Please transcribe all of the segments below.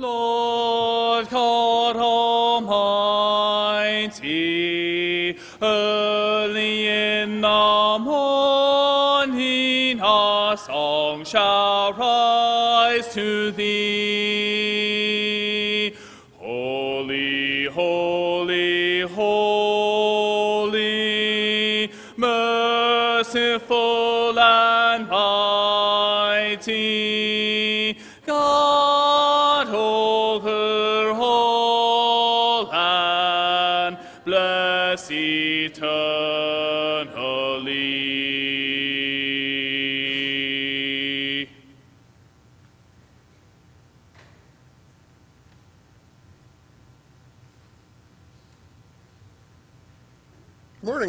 Lord God Almighty, early in the morning a song shall rise to thee.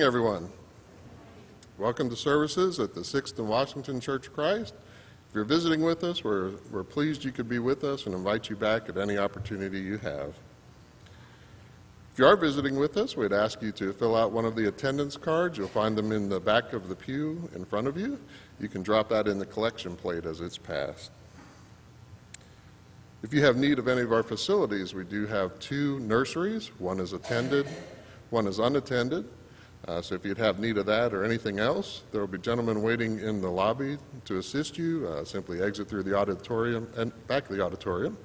Morning, everyone. Welcome to services at the Sixth and Washington Church of Christ. If you're visiting with us, we're, we're pleased you could be with us and invite you back at any opportunity you have. If you are visiting with us, we'd ask you to fill out one of the attendance cards. You'll find them in the back of the pew in front of you. You can drop that in the collection plate as it's passed. If you have need of any of our facilities, we do have two nurseries. One is attended, one is unattended. Uh, so if you'd have need of that or anything else, there will be gentlemen waiting in the lobby to assist you. Uh, simply exit through the auditorium and back of the auditorium,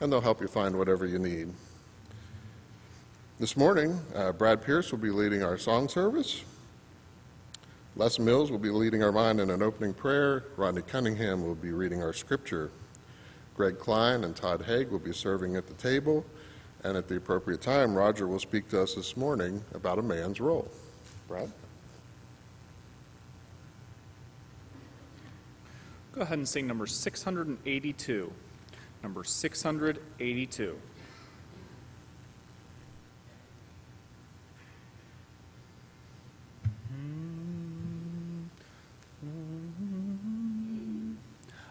and they'll help you find whatever you need. This morning, uh, Brad Pierce will be leading our song service. Les Mills will be leading our mind in an opening prayer. Rodney Cunningham will be reading our scripture. Greg Klein and Todd Haig will be serving at the table. And at the appropriate time, Roger will speak to us this morning about a man's role. Brad? Go ahead and sing number 682. Number 682.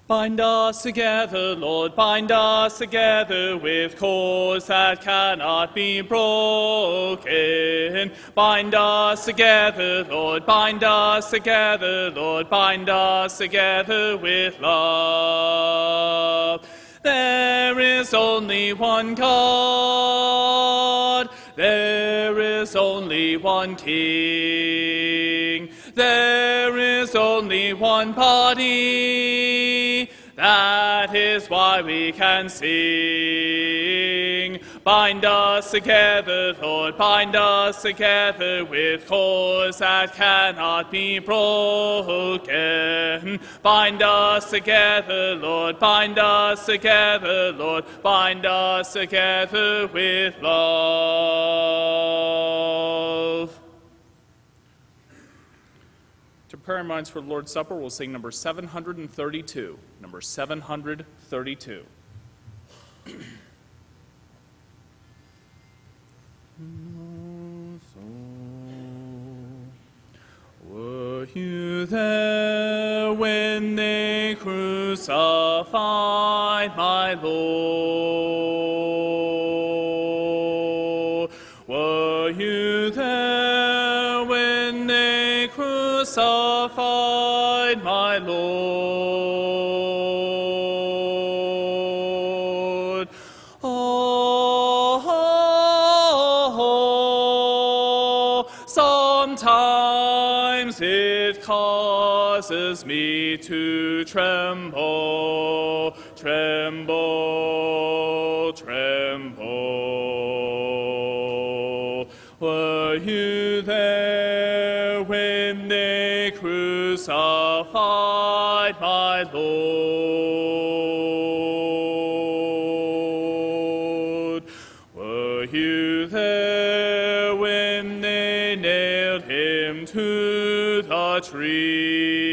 Bind us together, Lord, bind us together with cords that cannot be broken. Bind us together, Lord, bind us together, Lord, bind us together with love. There is only one God, there is only one King, there is only one body. That is why we can sing. Bind us together, Lord, bind us together with cords that cannot be broken. Bind us together, Lord, bind us together, Lord, bind us together with love. To prayer minds for the Lord's Supper, we'll sing number 732. Number 732. Were you there when they crucified my Lord? To tremble, tremble, tremble. Were you there when they crucified my Lord? Were you there when they nailed him to the tree?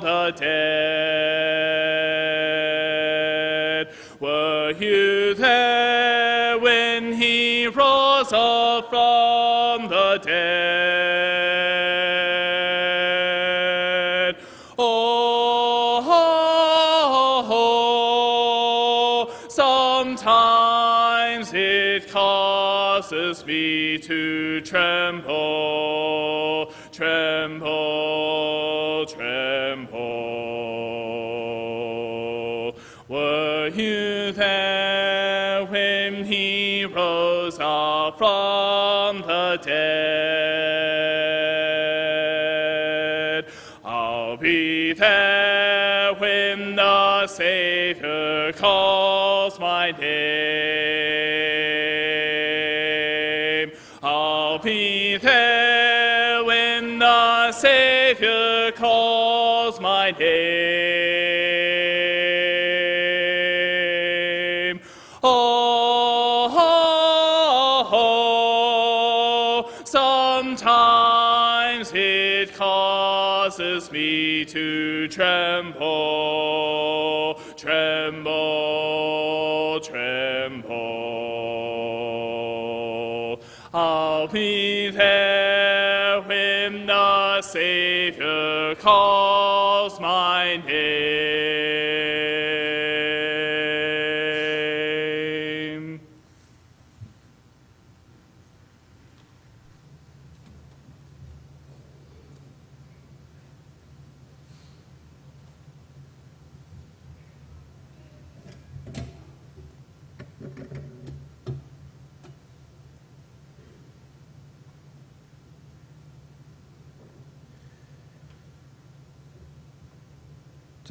From the dead? Were you there when he rose up from the dead? Oh, sometimes it causes me to tremble, tremble, tremble. Were you there when he rose up from the dead? I'll be there when the Savior calls my name. Tremble, tremble, tremble. I'll be there when the Savior calls my name.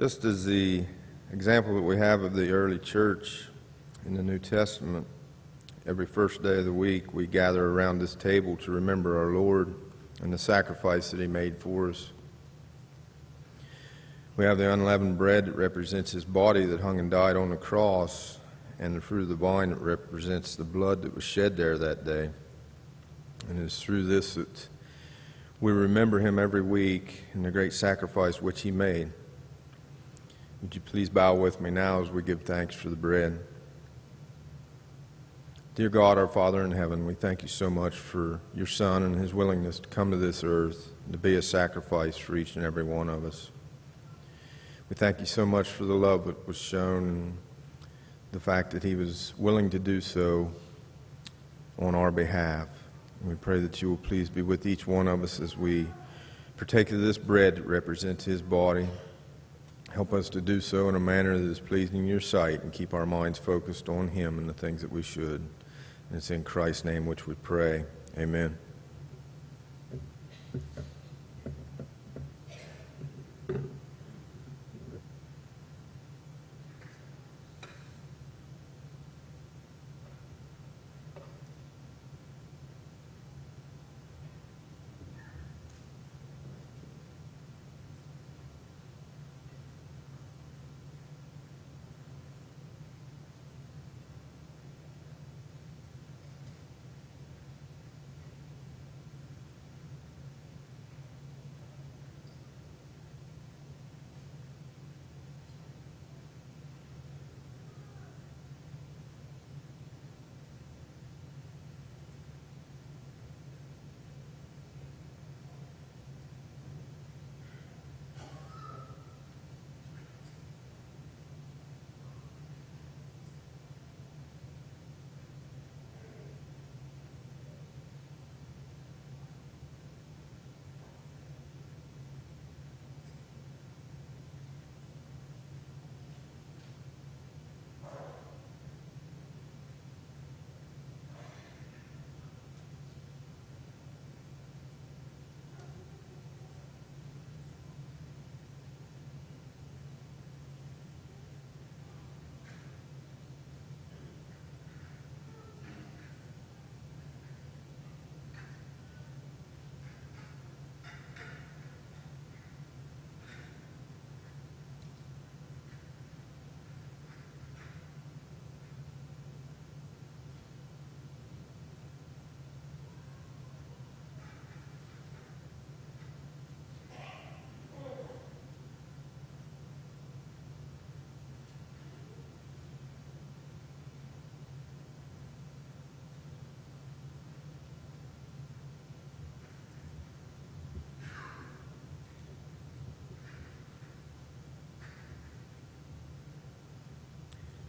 Just as the example that we have of the early church in the New Testament, every first day of the week we gather around this table to remember our Lord and the sacrifice that He made for us. We have the unleavened bread that represents His body that hung and died on the cross, and the fruit of the vine that represents the blood that was shed there that day. And it's through this that we remember Him every week and the great sacrifice which He made. Please bow with me now as we give thanks for the bread? Dear God, our Father in heaven, we thank you so much for your Son and his willingness to come to this earth to be a sacrifice for each and every one of us. We thank you so much for the love that was shown and the fact that he was willing to do so on our behalf. And we pray that you will please be with each one of us as we partake of this bread that represents his body. Help us to do so in a manner that is pleasing in your sight and keep our minds focused on him and the things that we should. And it's in Christ's name which we pray. Amen.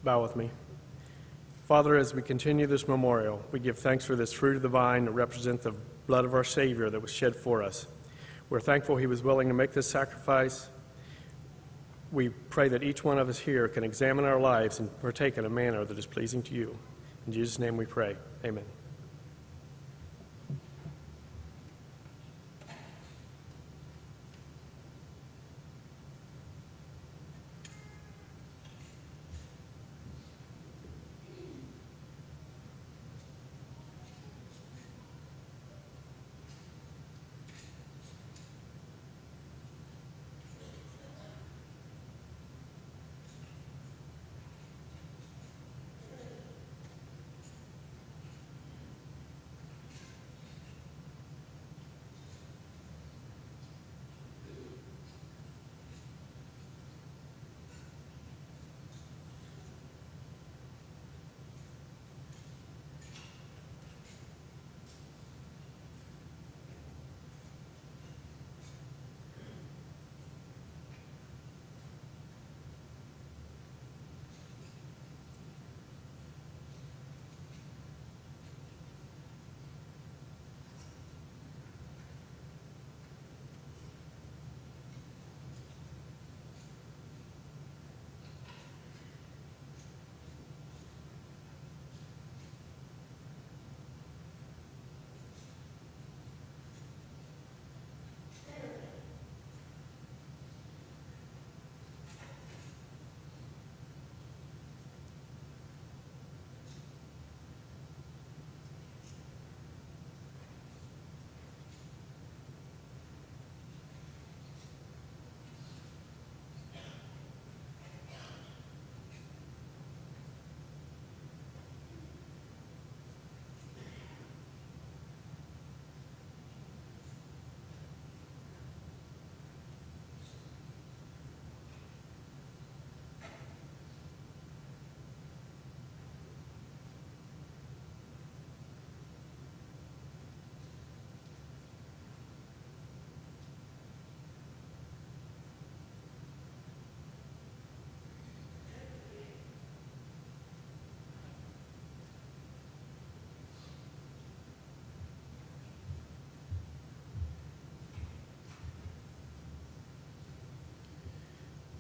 Bow with me. Father, as we continue this memorial, we give thanks for this fruit of the vine that represents the blood of our Savior that was shed for us. We're thankful he was willing to make this sacrifice. We pray that each one of us here can examine our lives and partake in a manner that is pleasing to you. In Jesus' name we pray. Amen.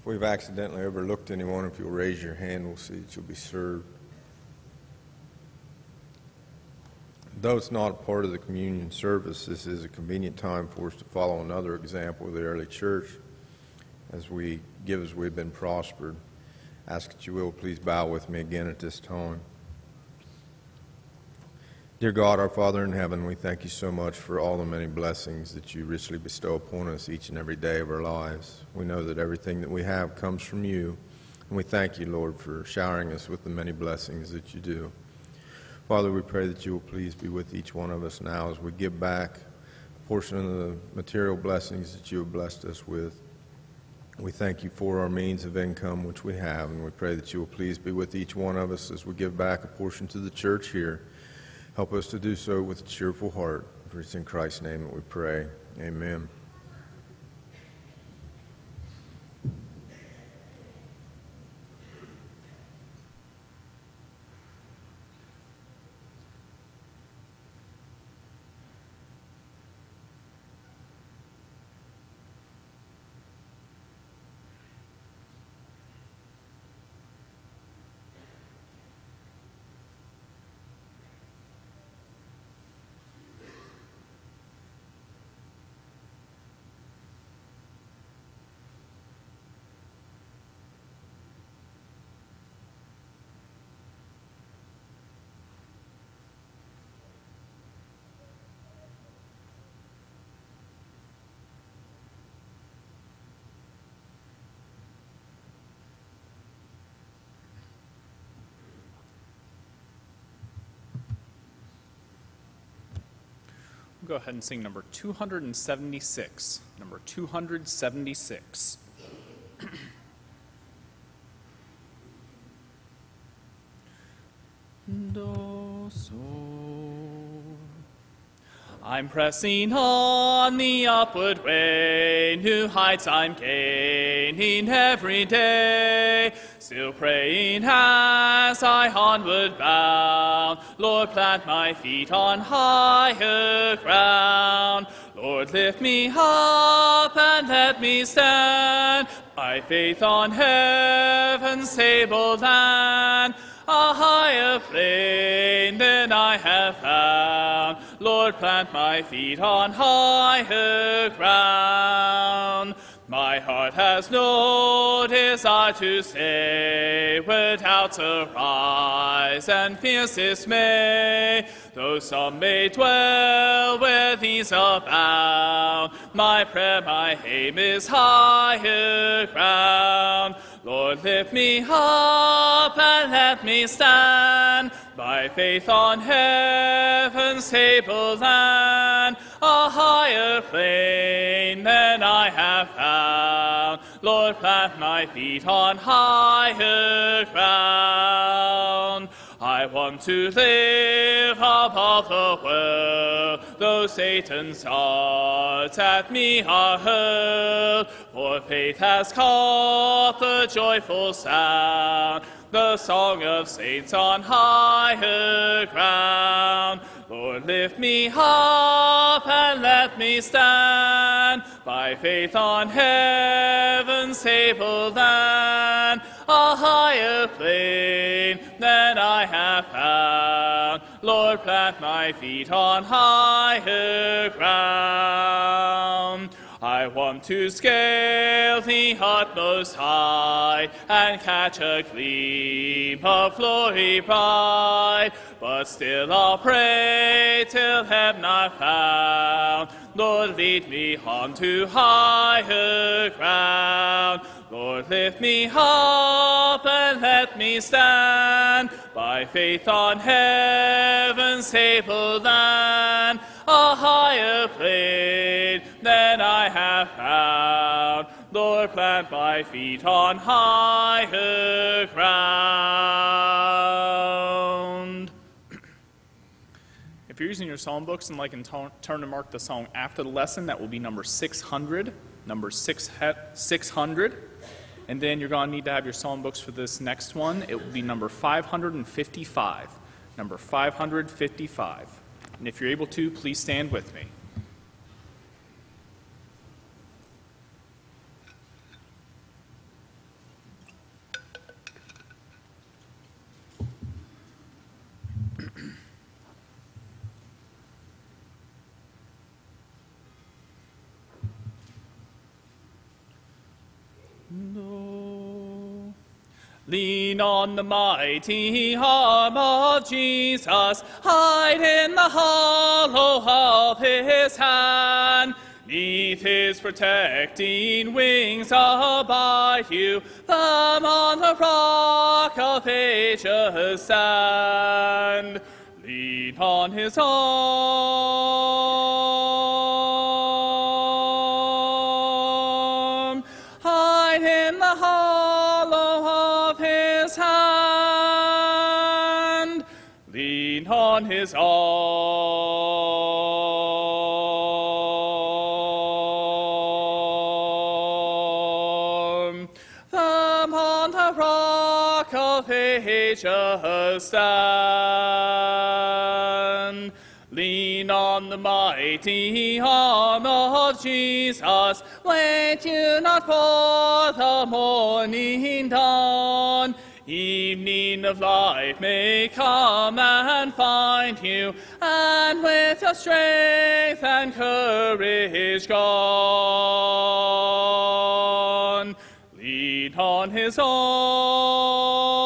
We've accidentally overlooked anyone, if you'll raise your hand, we'll see that you'll be served. Though it's not a part of the communion service, this is a convenient time for us to follow another example of the early church as we give as we've been prospered. Ask that you will please bow with me again at this time. Dear God, our Father in heaven, we thank you so much for all the many blessings that you richly bestow upon us each and every day of our lives. We know that everything that we have comes from you, and we thank you, Lord, for showering us with the many blessings that you do. Father, we pray that you will please be with each one of us now as we give back a portion of the material blessings that you have blessed us with. We thank you for our means of income, which we have, and we pray that you will please be with each one of us as we give back a portion to the church here. Help us to do so with a cheerful heart. For it's in Christ's name that we pray. Amen. We'll go ahead and sing number 276. Number 276. Do. I'm pressing on the upward way, new heights I'm gaining every day. Still praying as I onward bound, Lord, plant my feet on higher ground. Lord, lift me up and let me stand by faith on heaven's table land, a higher plane than I have found. Lord, plant my feet on higher ground. My heart has no desire to stay where doubts arise and fears dismay. Though some may dwell where these abound, my prayer, my aim is higher ground. Lord, lift me up and let me stand by faith on heaven's table land, a higher plane than I have found. Lord, plant my feet on higher ground. I want to live above the world, though Satan's darts at me are hurled. For faith has caught the joyful sound, the song of saints on higher ground. Lord, lift me up and let me stand by faith on heaven's table land, a higher plane than I have found. Lord, plant my feet on higher ground. I want to scale the utmost high and catch a gleam of glory bright. But still I'll pray till heaven I found. Lord, lead me on to higher ground. Lord, lift me up and let me stand by faith on heaven's table land, a higher plane than I have found. Lord, plant my feet on higher ground. If you're using your psalm books and like and turn to mark the song after the lesson, that will be number 600, number six, 600. And then you're going to need to have your psalm books for this next one. It will be number 555. Number 555. And if you're able to, please stand with me. Lean on the mighty arm of Jesus, hide in the hollow of his hand. Neath his protecting wings abide you, firm on the rock of ages stand. Lean on his arm, Lean on his arm. Firm on the rock of ages stand. Lean on the mighty arm of Jesus. Wait you not for the morning dawn. Evening of life may come and find you, and with your strength and courage gone, lean on his arm.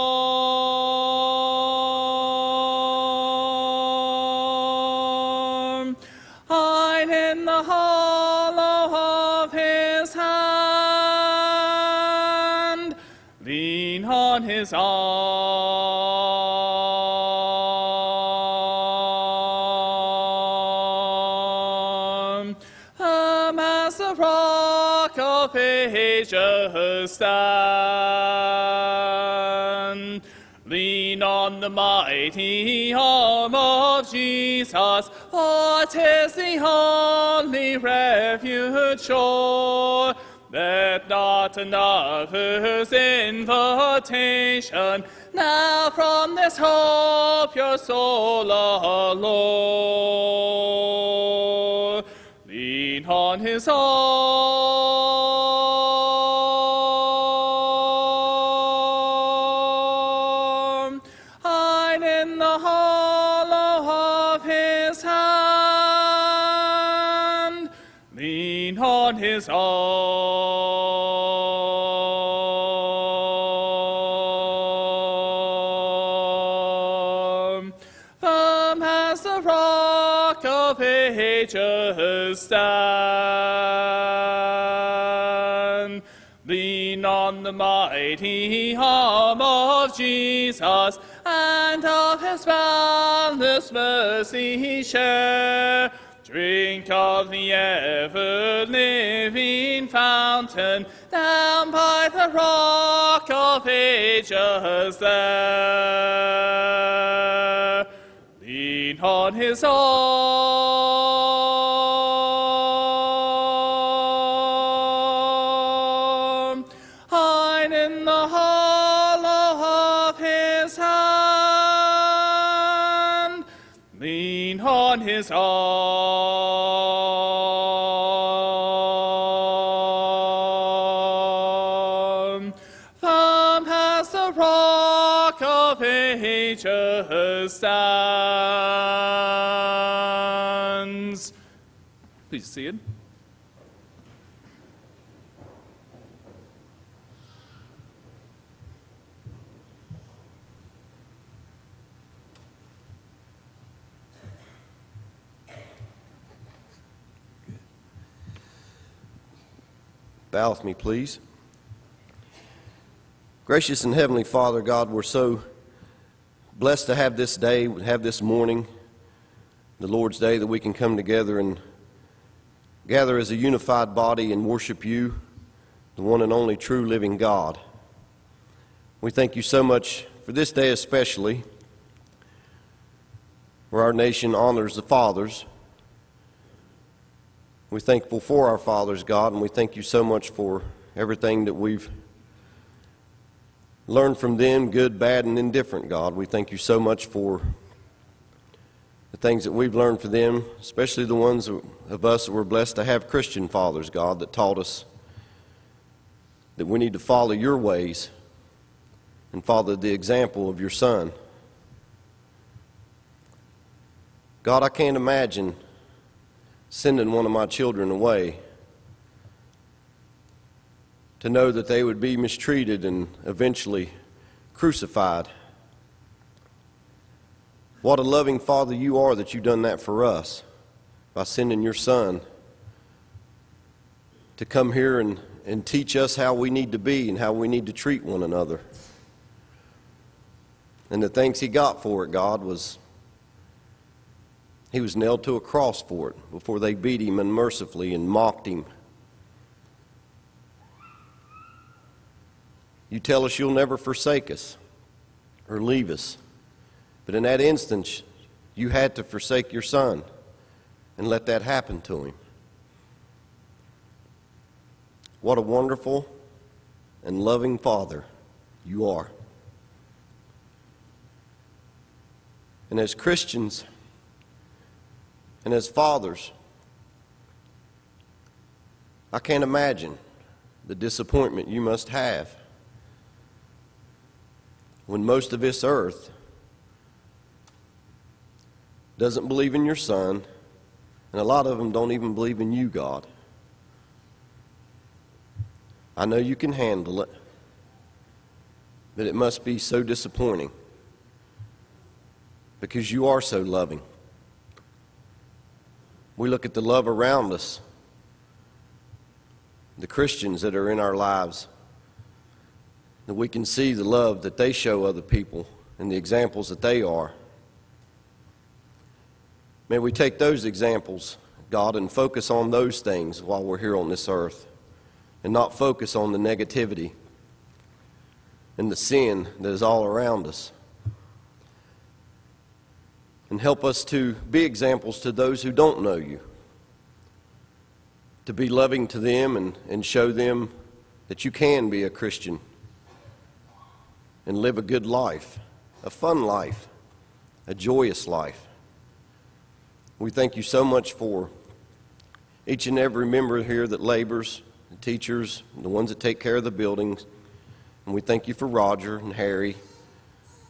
The mighty arm of Jesus, for 'tis the only refuge sure. Let not another's invitation now from this hope your soul allure. Lean on his arm, of Jesus, and of his boundless mercy he share. Drink of the ever-living fountain, down by the rock of ages there. Lean on his arm, on his arm. Firm as the rock of ages stands. Please see it. Bow with me, please. Gracious and Heavenly Father, God, we're so blessed to have this day, have this morning, the Lord's Day, that we can come together and gather as a unified body and worship you, the one and only true living God. We thank you so much for this day, especially, where our nation honors the fathers. We're thankful for our fathers, God, and we thank you so much for everything that we've learned from them, good, bad, and indifferent, God. We thank you so much for the things that we've learned from them, especially the ones of us that were blessed to have Christian fathers, God, that taught us that we need to follow your ways and follow the example of your Son. God, I can't imagine sending one of my children away to know that they would be mistreated and eventually crucified. What a loving Father you are that you've done that for us by sending your Son to come here and, and teach us how we need to be and how we need to treat one another. And the thanks he got for it, God, was he was nailed to a cross for it before they beat him unmercifully and mocked him. You tell us you'll never forsake us or leave us. But in that instance, you had to forsake your son and let that happen to him. What a wonderful and loving Father you are. And as Christians and as fathers, I can't imagine the disappointment you must have when most of this earth doesn't believe in your son, and a lot of them don't even believe in you, God. I know you can handle it, but it must be so disappointing because you are so loving. We look at the love around us, the Christians that are in our lives, that we can see the love that they show other people and the examples that they are. May we take those examples, God, and focus on those things while we're here on this earth and not focus on the negativity and the sin that is all around us. And help us to be examples to those who don't know you. to be loving to them and, and show them that you can be a Christian and live a good life, a fun life, a joyous life. We thank you so much for each and every member here that labors, the teachers, the ones that take care of the buildings. And we thank you for Roger and Harry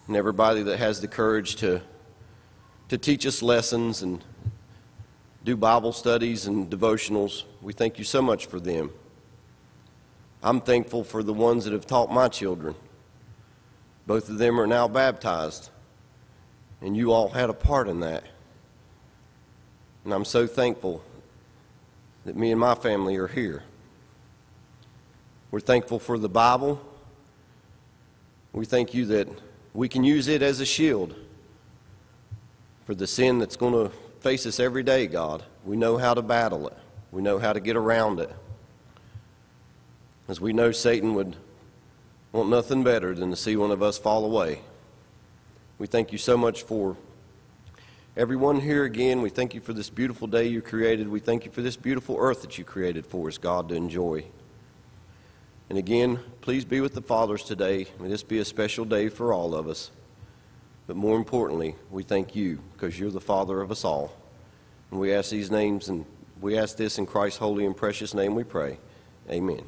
and everybody that has the courage to, to teach us lessons and do Bible studies and devotionals. We thank you so much for them. I'm thankful for the ones that have taught my children. Both of them are now baptized, and you all had a part in that. And I'm so thankful that me and my family are here. We're thankful for the Bible. We thank you that we can use it as a shield for the sin that's going to face us every day, God. We know how to battle it, we know how to get around it. As we know, Satan would want nothing better than to see one of us fall away. We thank you so much for everyone here again. We thank you for this beautiful day you created. We thank you for this beautiful earth that you created for us, God, to enjoy. And again, please be with the fathers today. May this be a special day for all of us. But more importantly, we thank you because you're the Father of us all. And we ask these names and we ask this in Christ's holy and precious name we pray. Amen.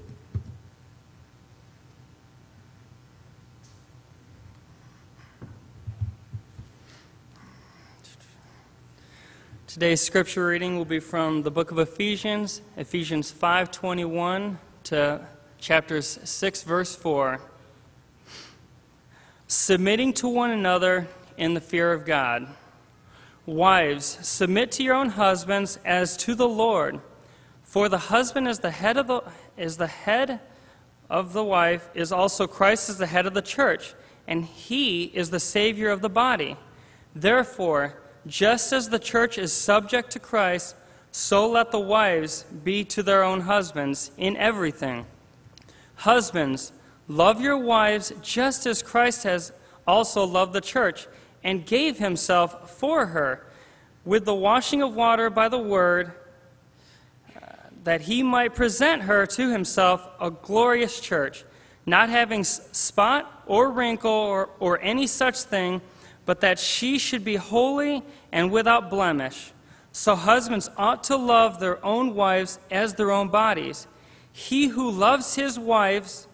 Today's scripture reading will be from the book of Ephesians, Ephesians 5:21 to chapters 6 verse 4. Submitting to one another in the fear of God. Wives, submit to your own husbands as to the Lord. For the husband is the head of the is the head of the wife is also Christ is the head of the church, and he is the savior of the body. Therefore, just as the church is subject to Christ, so let the wives be to their own husbands in everything. Husbands, love your wives just as Christ has also loved the church and gave himself for her with the washing of water by the word, uh, that he might present her to himself a glorious church, not having spot or wrinkle or, or any such thing but that she should be holy and without blemish. So husbands ought to love their own wives as their own bodies. He who loves his wives,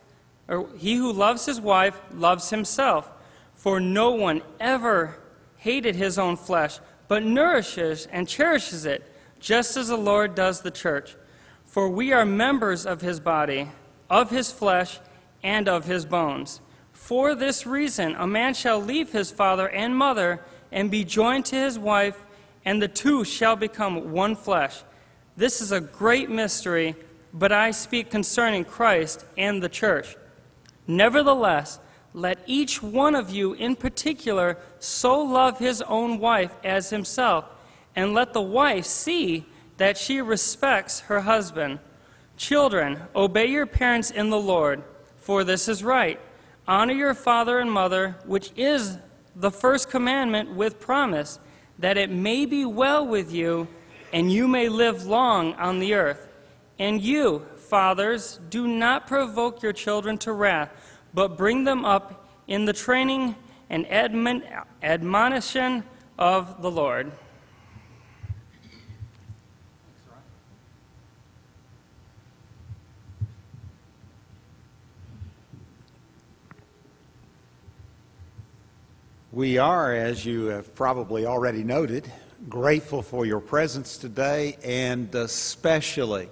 or he who loves his wife, loves himself. For no one ever hated his own flesh, but nourishes and cherishes it, just as the Lord does the church. For we are members of his body, of his flesh, and of his bones. For this reason, a man shall leave his father and mother and be joined to his wife, and the two shall become one flesh. This is a great mystery, but I speak concerning Christ and the church. Nevertheless, let each one of you in particular so love his own wife as himself, and let the wife see that she respects her husband. Children, obey your parents in the Lord, for this is right. Honor your father and mother, which is the first commandment with promise, that it may be well with you and you may live long on the earth. And you, fathers, do not provoke your children to wrath, but bring them up in the training and admon- admonition of the Lord. We are, as you have probably already noted, grateful for your presence today, and especially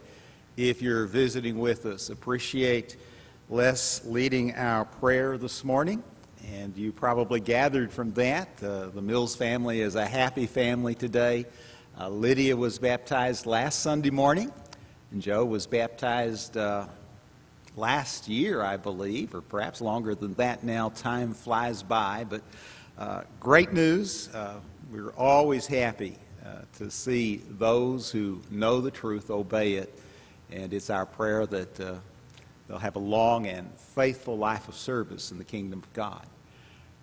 if you're visiting with us. Appreciate Les leading our prayer this morning, and you probably gathered from that. Uh, the Mills family is a happy family today. Uh, Lydia was baptized last Sunday morning, and Joe was baptized uh, last year, I believe, or perhaps longer than that now. Time flies by, but uh, great news. Uh, we're always happy uh, to see those who know the truth obey it, and it's our prayer that uh, they'll have a long and faithful life of service in the kingdom of God.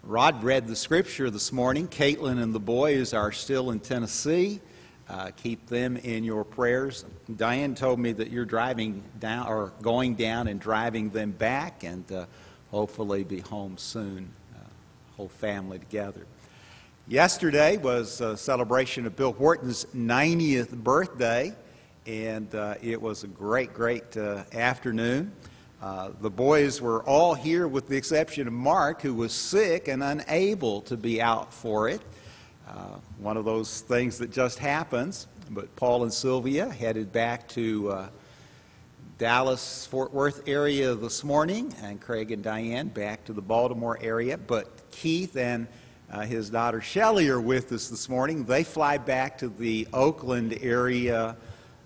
Rod read the scripture this morning. Caitlin and the boys are still in Tennessee. Uh, keep them in your prayers. Diane told me that you're driving down or going down and driving them back, and uh, hopefully be home soon, uh, whole family together. Yesterday was a celebration of Bill Horton's 90th birthday, and uh, it was a great, great uh, afternoon. Uh, the boys were all here with the exception of Mark, who was sick and unable to be out for it. Uh, one of those things that just happens. But Paul and Sylvia headed back to uh, Dallas, Fort Worth area this morning, and Craig and Diane back to the Baltimore area. But Keith and uh, his daughter Shelley are with us this morning. They fly back to the Oakland area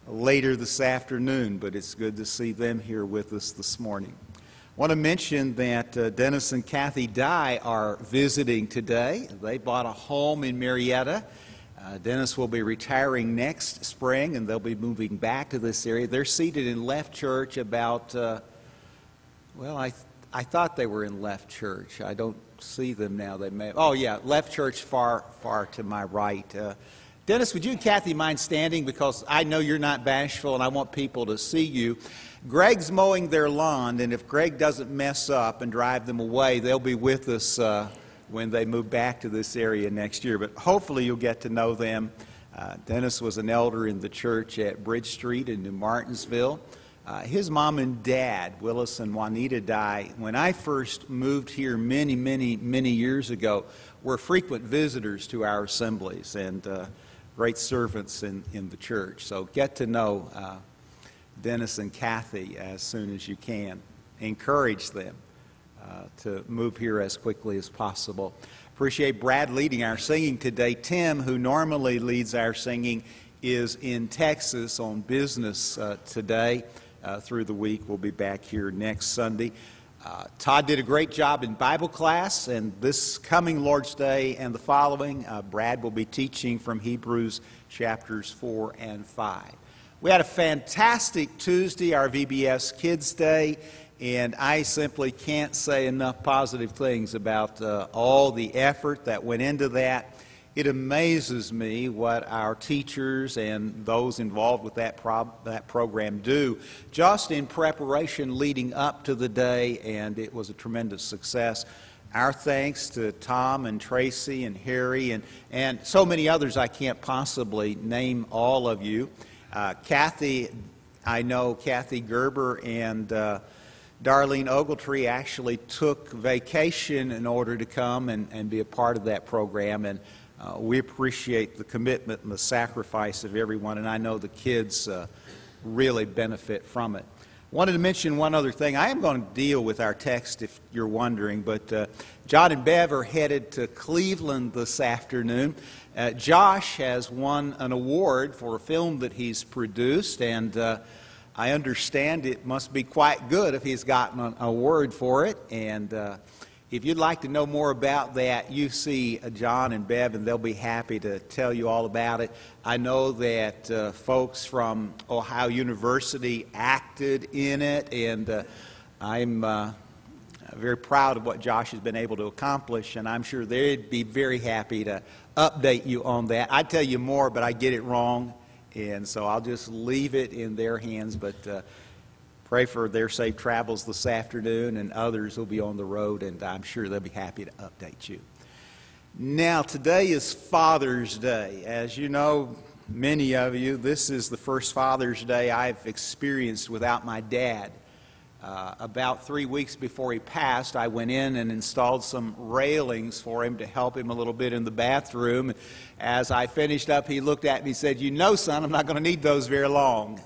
later this afternoon, but it's good to see them here with us this morning. I want to mention that uh, Dennis and Kathy Dye are visiting today. They bought a home in Marietta. Uh, Dennis will be retiring next spring, and they'll be moving back to this area. They're seated in Left Church about, uh, well, I, I thought they were in Left Church. I don't see them now. They may, oh, yeah, Left Church far, far to my right. Dennis, would you and Kathy mind standing because I know you're not bashful and I want people to see you. Greg's mowing their lawn, and if Greg doesn't mess up and drive them away, they'll be with us uh, when they move back to this area next year. But hopefully, you'll get to know them. Uh, Dennis was an elder in the church at Bridge Street in New Martinsville. Uh, his mom and dad, Willis and Juanita Dye, when I first moved here many, many, many years ago, were frequent visitors to our assemblies and uh, great servants in, in the church. So get to know uh, Dennis and Kathy as soon as you can. Encourage them uh, to move here as quickly as possible. Appreciate Brad leading our singing today. Tim, who normally leads our singing, is in Texas on business uh, today uh, through the week. We'll be back here next Sunday. Uh, Todd did a great job in Bible class, and this coming Lord's Day and the following, uh, Brad will be teaching from Hebrews chapters 4 and 5. We had a fantastic Tuesday, our VBS Kids Day, and I simply can't say enough positive things about uh, all the effort that went into that. It amazes me what our teachers and those involved with that, that program do just in preparation leading up to the day, and it was a tremendous success. Our thanks to Tom and Tracy and Harry and, and so many others I can't possibly name all of you. Uh, Kathy, I know Kathy Gerber and uh, Darlene Ogletree actually took vacation in order to come and, and be a part of that program. And uh, we appreciate the commitment and the sacrifice of everyone. And I know the kids uh, really benefit from it. Wanted to mention one other thing. I am going to deal with our text if you're wondering, but uh, John and Bev are headed to Cleveland this afternoon. Uh, Josh has won an award for a film that he's produced, and uh, I understand it must be quite good if he's gotten an award for it. And uh, if you'd like to know more about that, you see uh, John and Bev, and they'll be happy to tell you all about it. I know that uh, folks from Ohio University acted in it, and uh, I'm very proud of what Josh has been able to accomplish, and I'm sure they'd be very happy to update you on that. I'd tell you more, but I get it wrong, and so I'll just leave it in their hands. But uh, pray for their safe travels this afternoon, and others will be on the road, and I'm sure they'll be happy to update you. Now, today is Father's Day. As you know, many of you, this is the first Father's Day I've experienced without my dad. Uh, about three weeks before he passed, I went in and installed some railings for him to help him a little bit in the bathroom. As I finished up, he looked at me and said, You know, son, I'm not going to need those very long.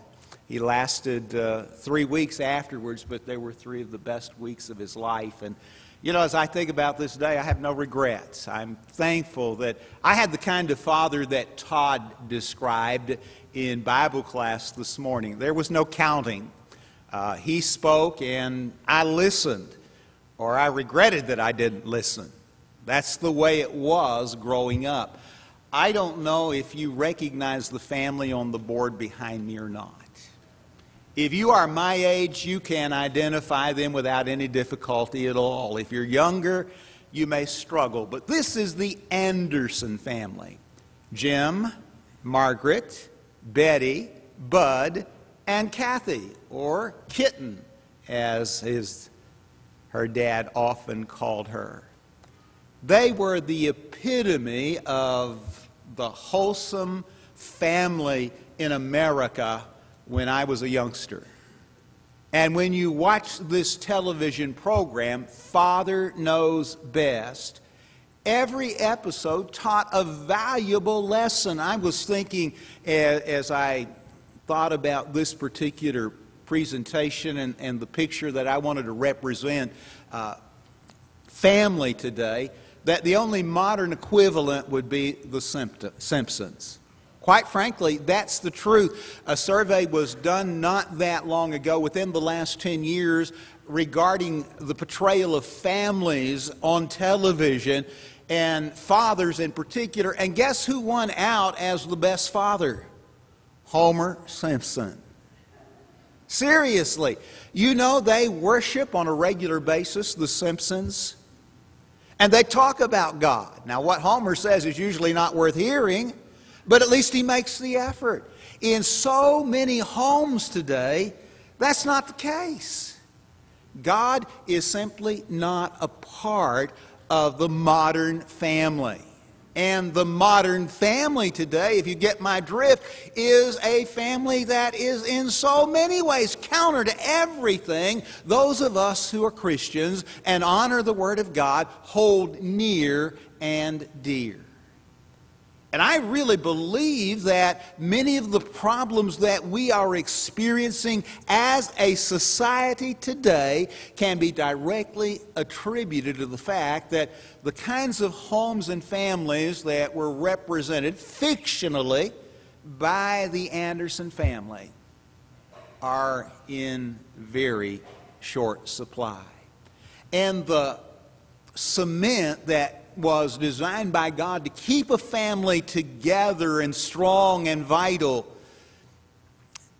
He lasted uh, three weeks afterwards, but they were three of the best weeks of his life. And, you know, as I think about this day, I have no regrets. I'm thankful that I had the kind of father that Todd described in Bible class this morning. There was no counting. Uh, he spoke and I listened, or I regretted that I didn't listen. That's the way it was growing up. I don't know if you recognize the family on the board behind me or not. If you are my age, you can identify them without any difficulty at all. If you're younger, you may struggle. But this is the Anderson family Jim, Margaret, Betty, Bud, and Kathy, or Kitten, as his, her dad often called her. They were the epitome of the wholesome family in America when I was a youngster. And when you watch this television program, Father Knows Best, every episode taught a valuable lesson. I was thinking as, I thought about this particular presentation and, and the picture that I wanted to represent uh, family today, that the only modern equivalent would be the Simpsons. Quite frankly, that's the truth. A survey was done not that long ago, within the last 10 years, regarding the portrayal of families on television and fathers in particular. And guess who won out as the best father? Homer Simpson. Seriously, you know they worship on a regular basis the Simpsons? And they talk about God. Now, what Homer says is usually not worth hearing but at least he makes the effort. In so many homes today, that's not the case. God is simply not a part of the modern family. And the modern family today, if you get my drift, is a family that is in so many ways counter to everything those of us who are Christians and honor the Word of God hold near and dear. And I really believe that many of the problems that we are experiencing as a society today can be directly attributed to the fact that the kinds of homes and families that were represented fictionally by the Anderson family are in very short supply. And the cement that was designed by God to keep a family together and strong and vital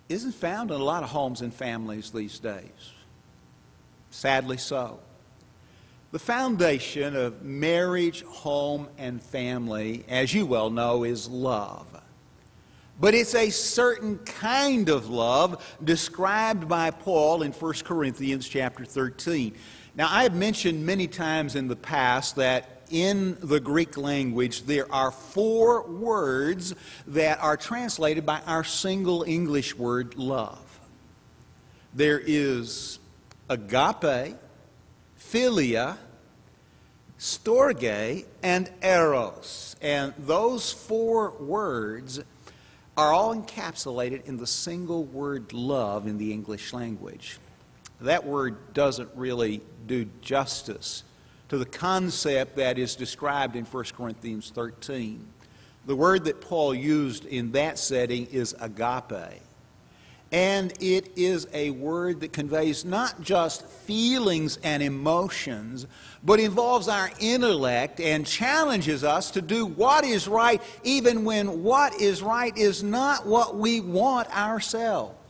isn't found in a lot of homes and families these days. Sadly so. The foundation of marriage, home, and family, as you well know, is love. But it's a certain kind of love described by Paul in 1 Corinthians chapter 13. Now, I have mentioned many times in the past that in the Greek language, there are four words that are translated by our single English word love. There is agape, philia, storge, and eros. And those four words are all encapsulated in the single word love in the English language. That word doesn't really do justice to the concept that is described in 1 Corinthians 13. The word that Paul used in that setting is agape. And it is a word that conveys not just feelings and emotions, but involves our intellect and challenges us to do what is right, even when what is right is not what we want ourselves.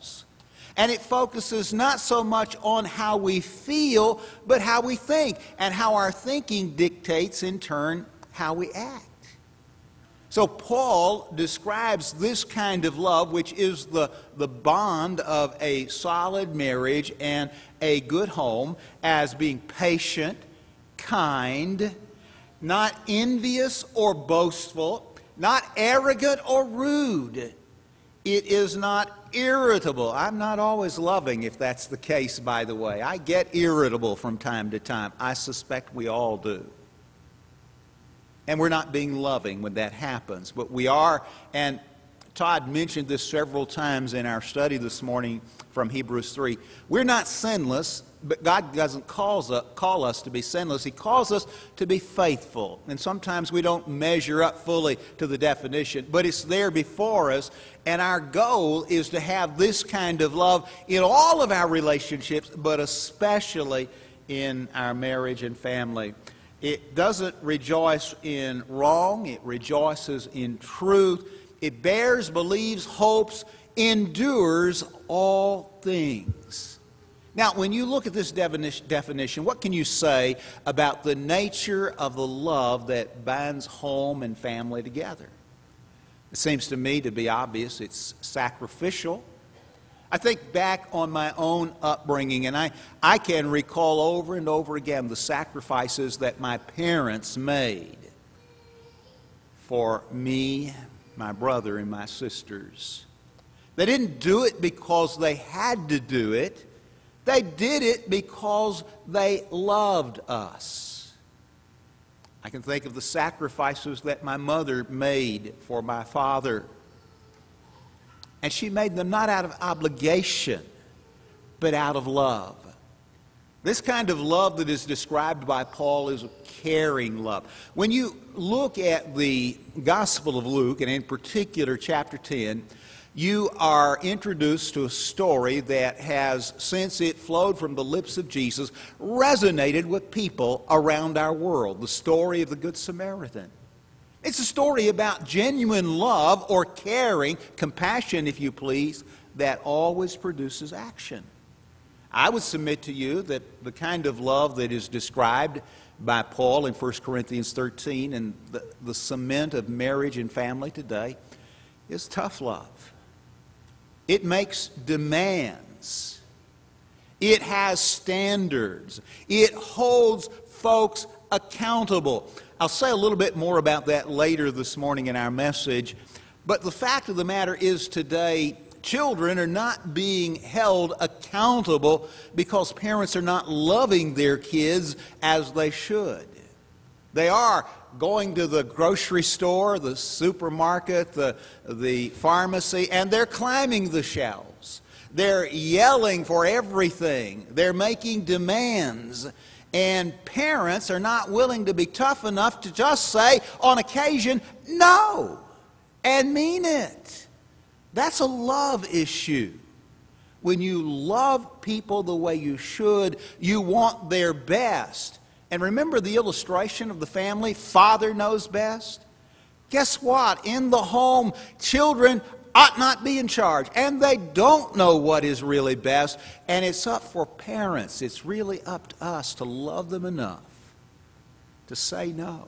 And it focuses not so much on how we feel, but how we think. And how our thinking dictates, in turn, how we act. So, Paul describes this kind of love, which is the, the bond of a solid marriage and a good home, as being patient, kind, not envious or boastful, not arrogant or rude. It is not irritable. I'm not always loving, if that's the case, by the way. I get irritable from time to time. I suspect we all do. And we're not being loving when that happens. But we are, and Todd mentioned this several times in our study this morning from Hebrews 3. We're not sinless, but God doesn't call us, call us to be sinless. He calls us to be faithful. And sometimes we don't measure up fully to the definition, but it's there before us. And our goal is to have this kind of love in all of our relationships, but especially in our marriage and family. It doesn't rejoice in wrong, it rejoices in truth. It bears, believes, hopes, endures all things. Now, when you look at this definition, what can you say about the nature of the love that binds home and family together? It seems to me to be obvious. It's sacrificial. I think back on my own upbringing, and I, I can recall over and over again the sacrifices that my parents made for me, my brother, and my sisters. They didn't do it because they had to do it, they did it because they loved us. I can think of the sacrifices that my mother made for my father. And she made them not out of obligation, but out of love. This kind of love that is described by Paul is a caring love. When you look at the Gospel of Luke, and in particular chapter 10, you are introduced to a story that has, since it flowed from the lips of Jesus, resonated with people around our world the story of the Good Samaritan. It's a story about genuine love or caring, compassion, if you please, that always produces action. I would submit to you that the kind of love that is described by Paul in 1 Corinthians 13 and the, the cement of marriage and family today is tough love. It makes demands. It has standards. It holds folks accountable. I'll say a little bit more about that later this morning in our message. But the fact of the matter is today, children are not being held accountable because parents are not loving their kids as they should. They are going to the grocery store, the supermarket, the, the pharmacy, and they're climbing the shelves. They're yelling for everything. They're making demands. And parents are not willing to be tough enough to just say, on occasion, no, and mean it. That's a love issue. When you love people the way you should, you want their best. And remember the illustration of the family? Father knows best. Guess what? In the home, children ought not be in charge, and they don't know what is really best. And it's up for parents, it's really up to us to love them enough to say no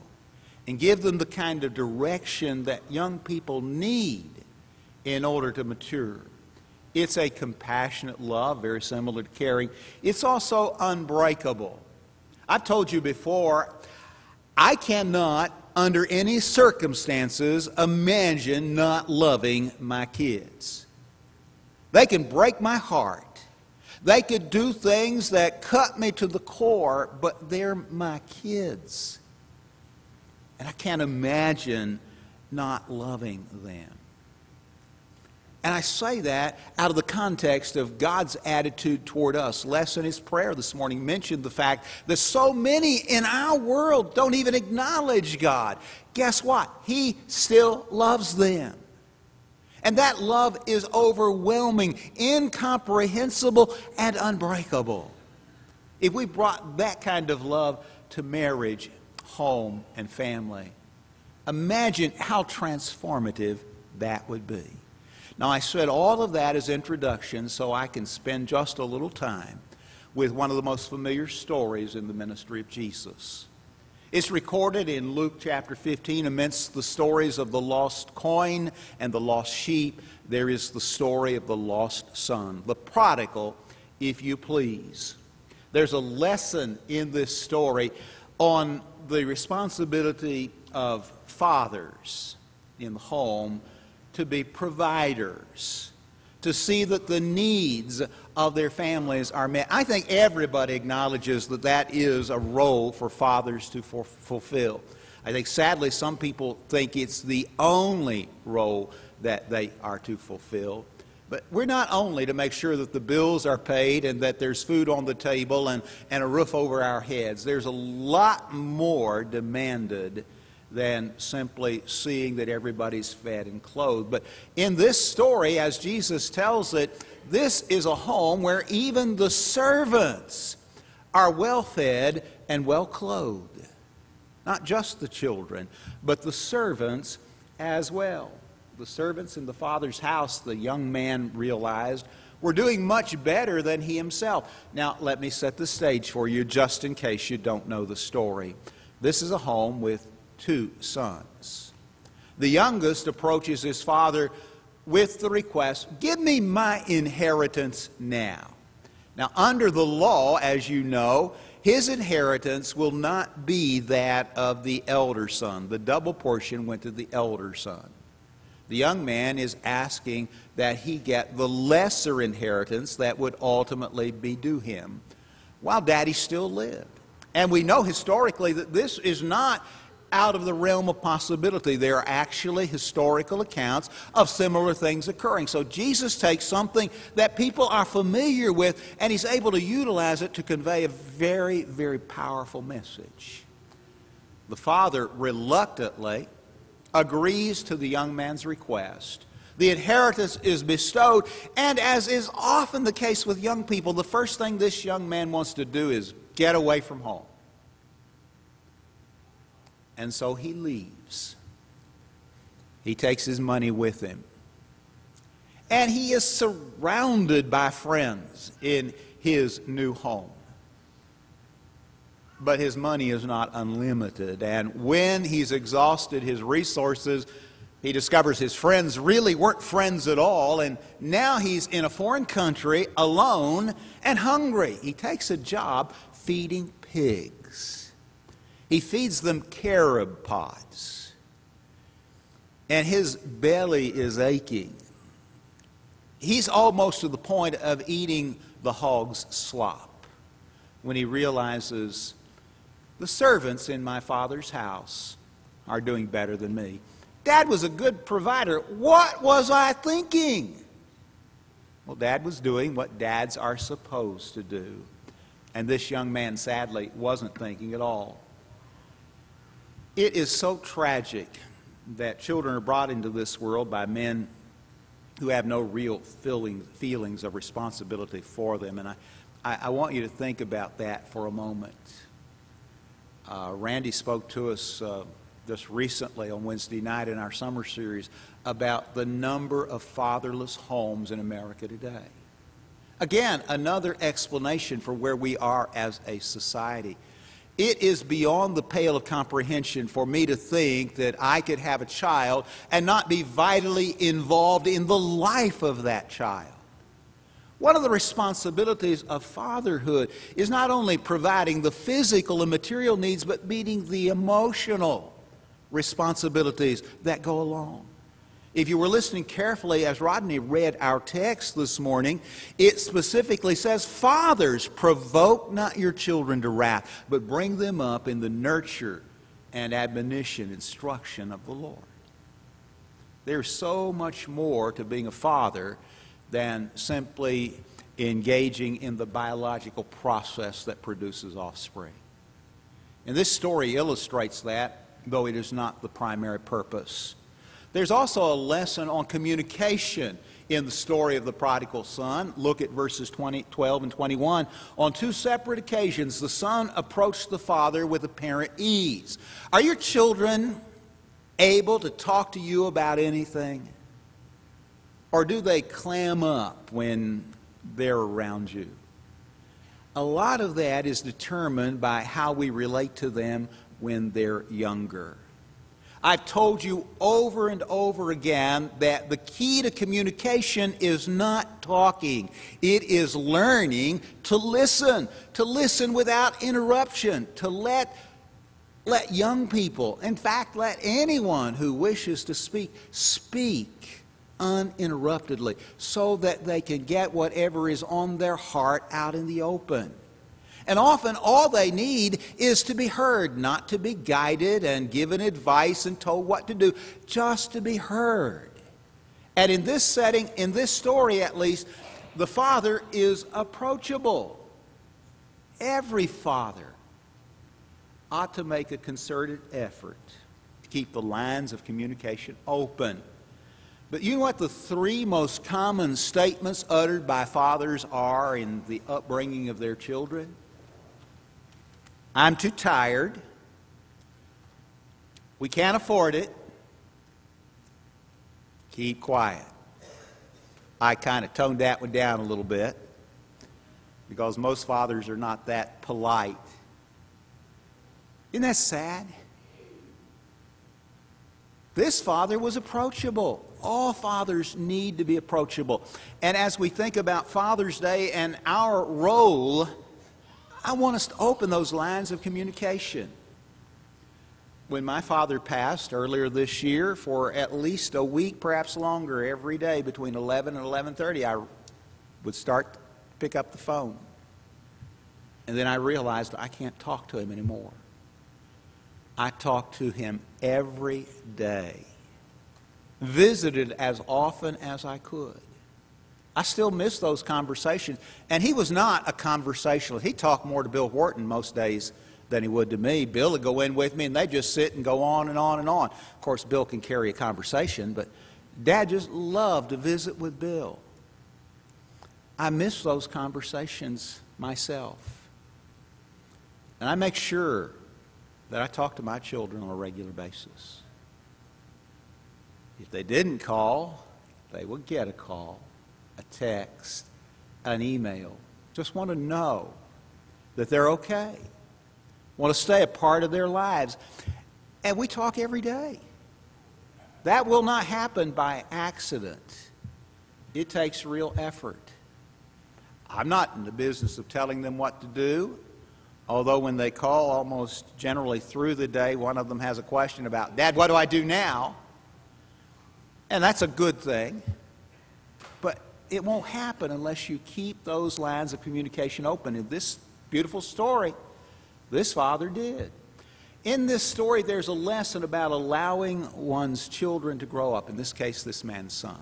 and give them the kind of direction that young people need in order to mature. It's a compassionate love, very similar to caring. It's also unbreakable. I've told you before, I cannot, under any circumstances, imagine not loving my kids. They can break my heart. They could do things that cut me to the core, but they're my kids. And I can't imagine not loving them. And I say that out of the context of God's attitude toward us. Les in his prayer this morning mentioned the fact that so many in our world don't even acknowledge God. Guess what? He still loves them. And that love is overwhelming, incomprehensible, and unbreakable. If we brought that kind of love to marriage, home, and family, imagine how transformative that would be. Now, I said all of that as introduction so I can spend just a little time with one of the most familiar stories in the ministry of Jesus. It's recorded in Luke chapter 15 amidst the stories of the lost coin and the lost sheep. There is the story of the lost son, the prodigal, if you please. There's a lesson in this story on the responsibility of fathers in the home to be providers, to see that the needs of their families are met. I think everybody acknowledges that that is a role for fathers to for, fulfill. I think sadly some people think it's the only role that they are to fulfill. But we're not only to make sure that the bills are paid and that there's food on the table and, and a roof over our heads. There's a lot more demanded than simply seeing that everybody's fed and clothed. But in this story, as Jesus tells it, this is a home where even the servants are well fed and well clothed. Not just the children, but the servants as well. The servants in the father's house, the young man realized, were doing much better than he himself. Now, let me set the stage for you just in case you don't know the story. This is a home with two sons. The youngest approaches his father with the request, Give me my inheritance now. Now, under the law, as you know, his inheritance will not be that of the elder son. The double portion went to the elder son. The young man is asking that he get the lesser inheritance that would ultimately be due him while daddy still lived. And we know historically that this is not out of the realm of possibility. There are actually historical accounts of similar things occurring. So Jesus takes something that people are familiar with and he's able to utilize it to convey a very, very powerful message. The father reluctantly agrees to the young man's request. The inheritance is bestowed, and as is often the case with young people, the first thing this young man wants to do is get away from home. And so he leaves. He takes his money with him. And he is surrounded by friends in his new home. But his money is not unlimited. And when he's exhausted his resources, he discovers his friends really weren't friends at all. And now he's in a foreign country, alone and hungry. He takes a job feeding pigs. He feeds them carob pods. And his belly is aching. He's almost to the point of eating the hog's slop when he realizes the servants in my father's house are doing better than me. Dad was a good provider. What was I thinking? Well, Dad was doing what dads are supposed to do. And this young man, sadly, wasn't thinking at all. It is so tragic that children are brought into this world by men who have no real feeling, feelings of responsibility for them. And I, I, I, want you to think about that for a moment. Uh, Randy spoke to us uh, just recently on Wednesday night in our summer series about the number of fatherless homes in America today. Again, another explanation for where we are as a society. It is beyond the pale of comprehension for me to think that I could have a child and not be vitally involved in the life of that child. One of the responsibilities of fatherhood is not only providing the physical and material needs, but meeting the emotional responsibilities that go along. If you were listening carefully as Rodney read our text this morning, it specifically says, Fathers, provoke not your children to wrath, but bring them up in the nurture and admonition, instruction of the Lord. There's so much more to being a father than simply engaging in the biological process that produces offspring. And this story illustrates that, though it is not the primary purpose. There's also a lesson on communication in the story of the prodigal son. Look at verses 20, 12 and 21. On two separate occasions, the son approached the father with apparent ease. Are your children able to talk to you about anything? Or do they clam up when they're around you? A lot of that is determined by how we relate to them when they're younger. I've told you over and over again that the key to communication is not talking, it is learning to listen, to listen without interruption, to let, let young people, in fact, let anyone who wishes to speak, speak uninterruptedly so that they can get whatever is on their heart out in the open. And often all they need is to be heard, not to be guided and given advice and told what to do, just to be heard. And in this setting, in this story at least, the father is approachable. Every father ought to make a concerted effort to keep the lines of communication open. But you know what the three most common statements uttered by fathers are in the upbringing of their children? I'm too tired. We can't afford it. Keep quiet. I kind of toned that one down a little bit because most fathers are not that polite. Isn't that sad? This father was approachable. All fathers need to be approachable. And as we think about Father's Day and our role, I want us to open those lines of communication. When my father passed earlier this year, for at least a week, perhaps longer, every day between 11 and 11:30, I would start to pick up the phone. And then I realized I can't talk to him anymore. I talked to him every day, visited as often as I could. I still miss those conversations. And he was not a conversationalist. He talked more to Bill Wharton most days than he would to me. Bill would go in with me and they'd just sit and go on and on and on. Of course, Bill can carry a conversation, but Dad just loved to visit with Bill. I miss those conversations myself. And I make sure that I talk to my children on a regular basis. If they didn't call, they would get a call, text, an email. Just want to know that they're okay. Want to stay a part of their lives. And we talk every day. That will not happen by accident. It takes real effort. I'm not in the business of telling them what to do. Although when they call almost generally through the day, one of them has a question about, Dad, what do I do now? And that's a good thing. It won't happen unless you keep those lines of communication open. In this beautiful story, this father did. In this story, there's a lesson about allowing one's children to grow up, in this case, this man's son.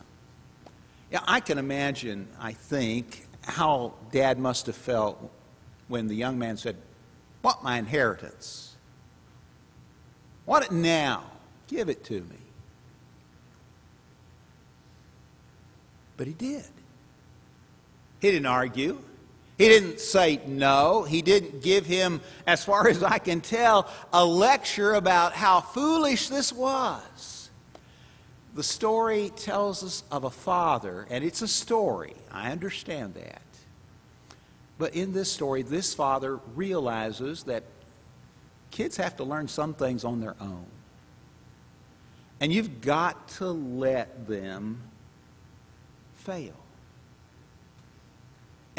Yeah, I can imagine, I think, how dad must have felt when the young man said, Want my inheritance? Want it now? Give it to me. But he did. He didn't argue. He didn't say no. He didn't give him, as far as I can tell, a lecture about how foolish this was. The story tells us of a father, and it's a story. I understand that. But in this story, this father realizes that kids have to learn some things on their own. And you've got to let them fail.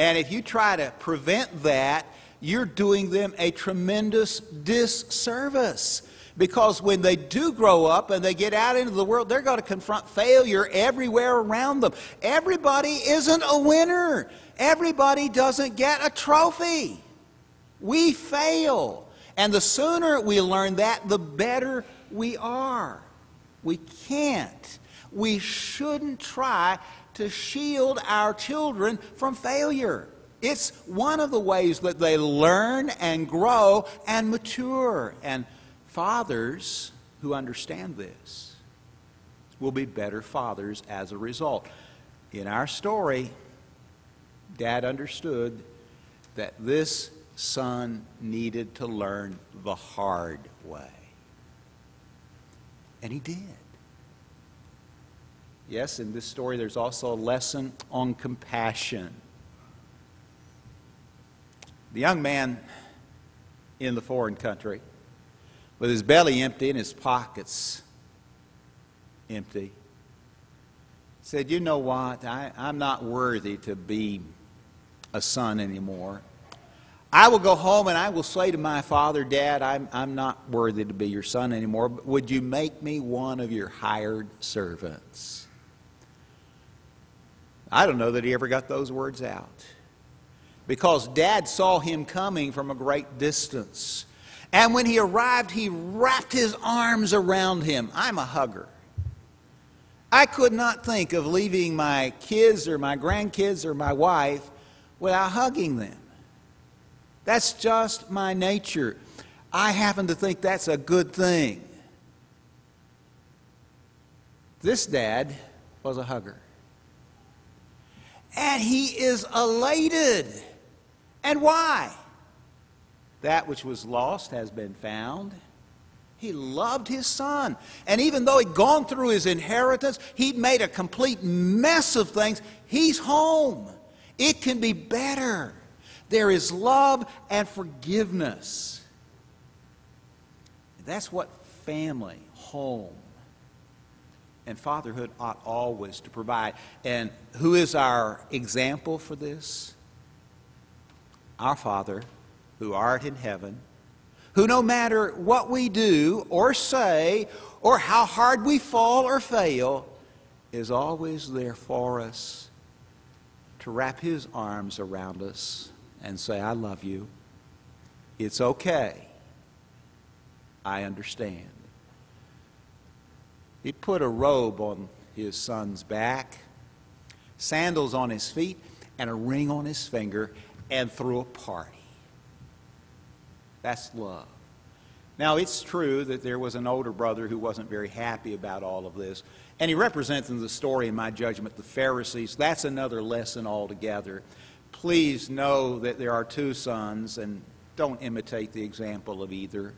And if you try to prevent that, you're doing them a tremendous disservice. Because when they do grow up and they get out into the world, they're going to confront failure everywhere around them. Everybody isn't a winner. Everybody doesn't get a trophy. We fail. And the sooner we learn that, the better we are. We can't. We shouldn't try to shield our children from failure. It's one of the ways that they learn and grow and mature. And fathers who understand this will be better fathers as a result. In our story, Dad understood that this son needed to learn the hard way. And he did. Yes, in this story, there's also a lesson on compassion. The young man in the foreign country, with his belly empty and his pockets empty, said, You know what? I, am not worthy to be a son anymore. I will go home and I will say to my father, Dad, I'm, I'm not worthy to be your son anymore, but would you make me one of your hired servants? I don't know that he ever got those words out because dad saw him coming from a great distance. And when he arrived, he wrapped his arms around him. I'm a hugger. I could not think of leaving my kids or my grandkids or my wife without hugging them. That's just my nature. I happen to think that's a good thing. This dad was a hugger. And he is elated. And why? That which was lost has been found. He loved his son. And even though he'd gone through his inheritance, he'd made a complete mess of things, he's home. It can be better. There is love and forgiveness. That's what family, home, And fatherhood ought always to provide. And who is our example for this? Our Father, who art in heaven, who no matter what we do or say or how hard we fall or fail, is always there for us to wrap his arms around us and say, I love you. It's okay. I understand. He put a robe on his son's back, sandals on his feet, and a ring on his finger, and threw a party. That's love. Now, it's true that there was an older brother who wasn't very happy about all of this, and he represents in the story, in my judgment, the Pharisees. That's another lesson altogether. Please know that there are two sons, and don't imitate the example of either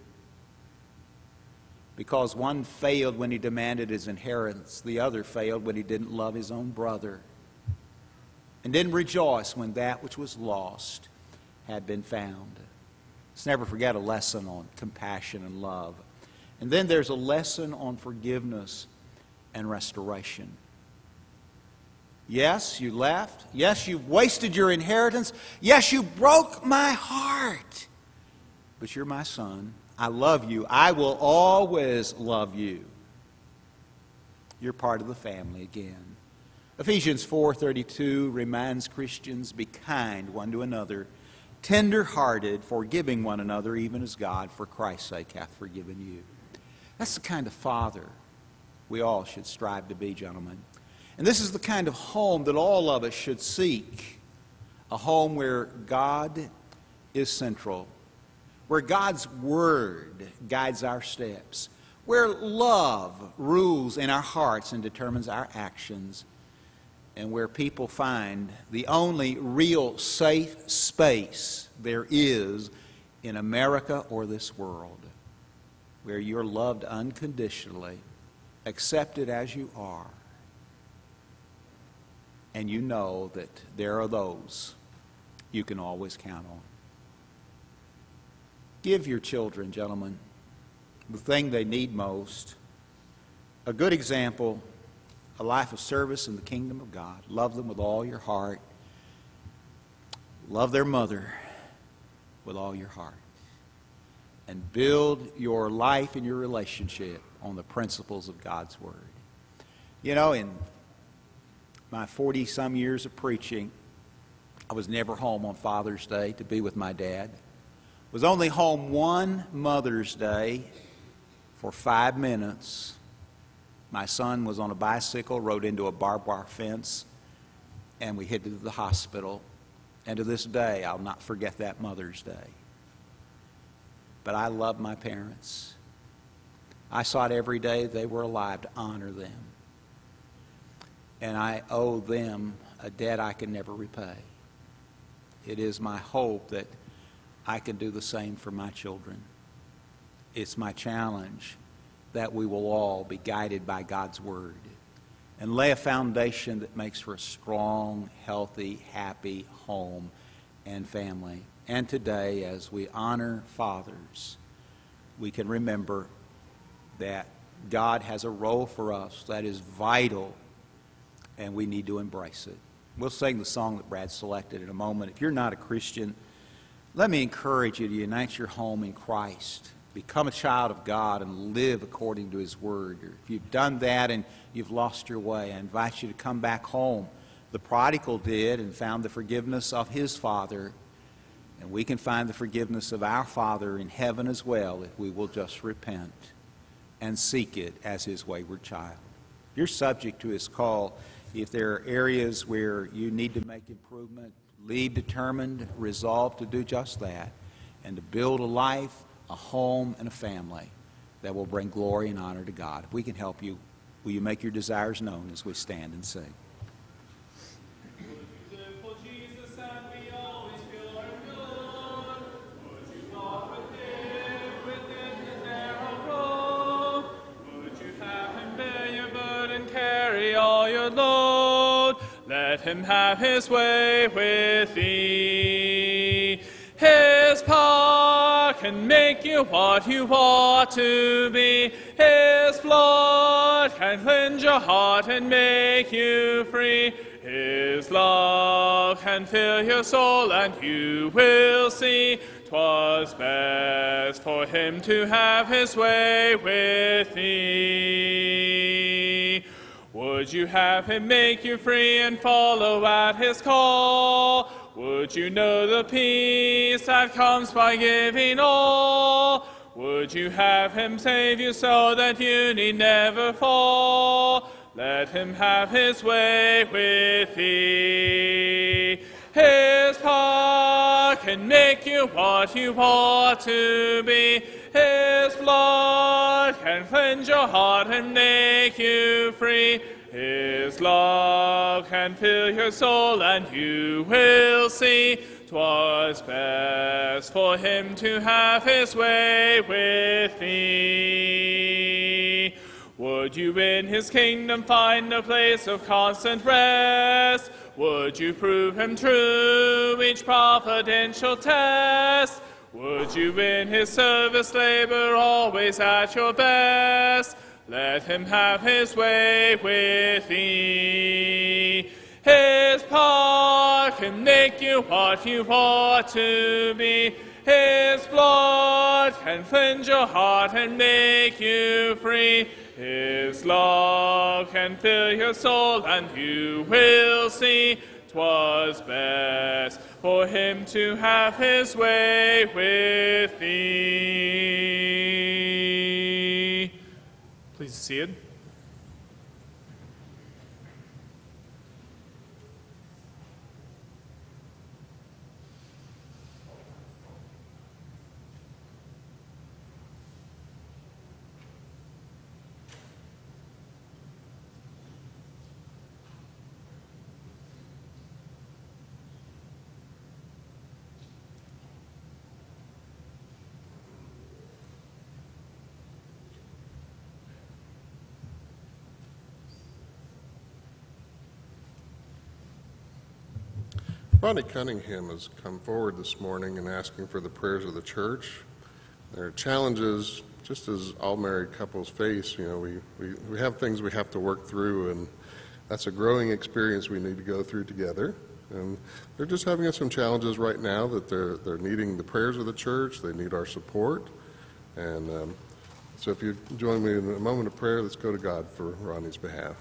because one failed when he demanded his inheritance, the other failed when he didn't love his own brother, and didn't rejoice when that which was lost had been found. Let's never forget a lesson on compassion and love. And then there's a lesson on forgiveness and restoration. Yes, you left. Yes, you wasted your inheritance. Yes, you broke my heart. But you're my son I love you. I will always love you. You're part of the family again. Ephesians 4:32 reminds Christians be kind one to another, tender-hearted, forgiving one another even as God for Christ's sake hath forgiven you. That's the kind of father we all should strive to be, gentlemen. And this is the kind of home that all of us should seek. A home where God is central where God's Word guides our steps, where love rules in our hearts and determines our actions, and where people find the only real safe space there is in America or this world, where you're loved unconditionally, accepted as you are, and you know that there are those you can always count on. Give your children, gentlemen, the thing they need most a good example, a life of service in the kingdom of God. Love them with all your heart. Love their mother with all your heart. And build your life and your relationship on the principles of God's Word. You know, in my 40 some years of preaching, I was never home on Father's Day to be with my dad was only home one Mother's Day for five minutes. My son was on a bicycle, rode into a barbed wire fence, and we headed to the hospital. And to this day, I'll not forget that Mother's Day. But I love my parents. I sought every day they were alive to honor them. And I owe them a debt I can never repay. It is my hope that I can do the same for my children. It's my challenge that we will all be guided by God's Word and lay a foundation that makes for a strong, healthy, happy home and family. And today, as we honor fathers, we can remember that God has a role for us that is vital, and we need to embrace it. We'll sing the song that Brad selected in a moment. If you're not a Christian, let me encourage you to unite your home in Christ. Become a child of God and live according to His Word. If you've done that and you've lost your way, I invite you to come back home. The prodigal did and found the forgiveness of his Father. And we can find the forgiveness of our Father in heaven as well if we will just repent and seek it as His wayward child. You're subject to His call. If there are areas where you need to make improvement, lead determined, resolved to do just that, and to build a life, a home, and a family that will bring glory and honor to God. If we can help you, will you make your desires known as we stand and sing? Let him have his way with thee. His power can make you what you ought to be. His blood can cleanse your heart and make you free. His love can fill your soul, and you will see 'twas best for him to have his way with thee. Would you have him make you free and follow at his call? Would you know the peace that comes by giving all? Would you have him save you so that you need never fall? Let him have his way with thee. His power can make you what you ought to be. His blood can cleanse your heart and make you free. His love can fill your soul, and you will see 'twas best for him to have his way with thee. Would you in his kingdom find a place of constant rest? Would you prove him true each providential test? Would you in his service labor always at your best? Let him have his way with thee. His power can make you what you ought to be. His blood can cleanse your heart and make you free. His love can fill your soul, and you will see 'twas best for him to have his way with thee. Please be seated. Ronnie Cunningham has come forward this morning and asking for the prayers of the church. There are challenges, just as all married couples face. You know, we, we, we have things we have to work through, and that's a growing experience we need to go through together. And they're just having some challenges right now that they're, they're needing the prayers of the church, they need our support. And um, so if you join me in a moment of prayer, let's go to God for Ronnie's behalf.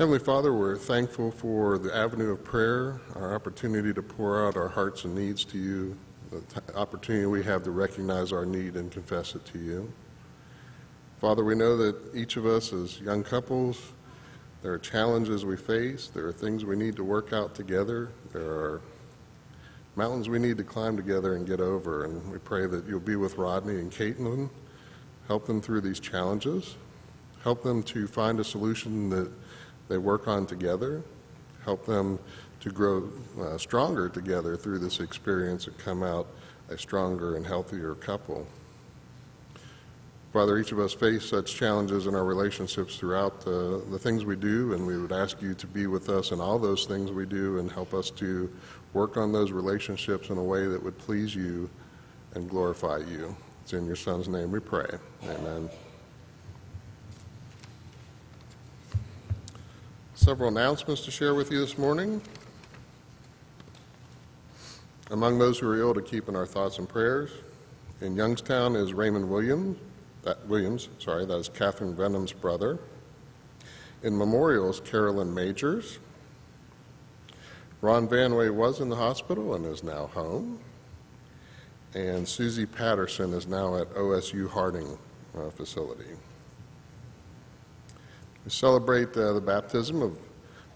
Heavenly Father, we're thankful for the avenue of prayer, our opportunity to pour out our hearts and needs to you, the t- opportunity we have to recognize our need and confess it to you. Father, we know that each of us as young couples, there are challenges we face, there are things we need to work out together, there are mountains we need to climb together and get over, and we pray that you'll be with Rodney and Caitlin, help them through these challenges, help them to find a solution that they work on together, help them to grow uh, stronger together through this experience and come out a stronger and healthier couple. Father, each of us face such challenges in our relationships throughout the, the things we do, and we would ask you to be with us in all those things we do and help us to work on those relationships in a way that would please you and glorify you. It's in your Son's name we pray. Amen. Several announcements to share with you this morning. Among those who are ill to keep in our thoughts and prayers, in Youngstown is Raymond Williams, that Williams, sorry, that is Catherine Venom's brother. In Memorial is Carolyn Majors. Ron Vanway was in the hospital and is now home. And Susie Patterson is now at OSU Harding uh, facility. We celebrate uh, the baptism of